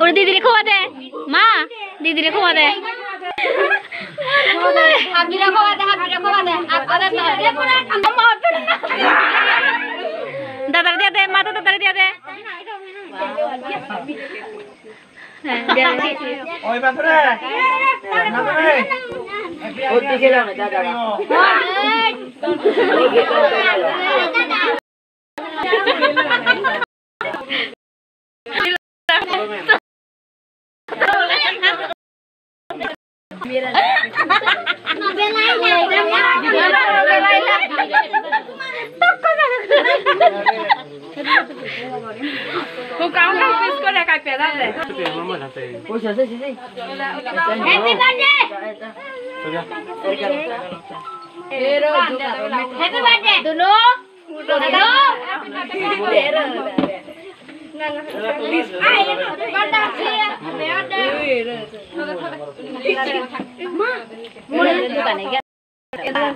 ওরে দিদিরে খোয়া দে। মা দিদিরে খোয়া দে। হাবিরা খোয়া দে হাবিরা খোয়া দে। দাদার দিয়ে মাথা তো ধরে দে। मेरा Cô cáo không biết có đại cài bè ra này. Ôi trời ơi, trời ơi. Em đi bên đi. Happy birthday. Tụi nó. Tụi nó. Ai con đang kia, mẹ đây. Má, mua lên tụi này ra.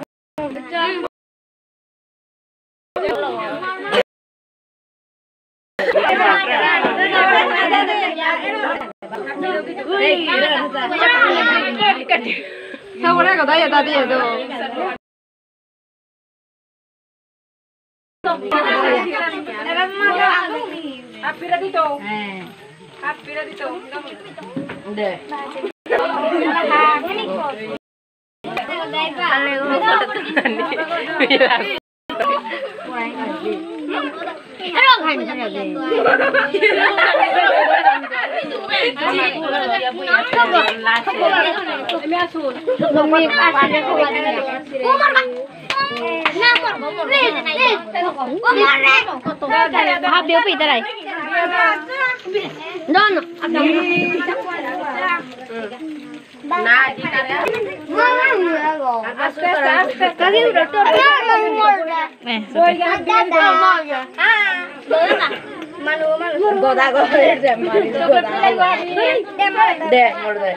那个大爷大爷都。Hampir tadi tuh. Hampir tadi Đó nó. Nè, গোদাগরের যে মারি দে মোর দে Ê, ê, ê, vậy গদা গলে যে মারি গদা গলে দে মোর দে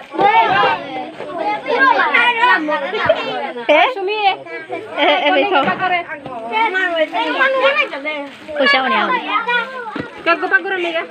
পয়সা নিয়া কাকু পাকুরে মেগা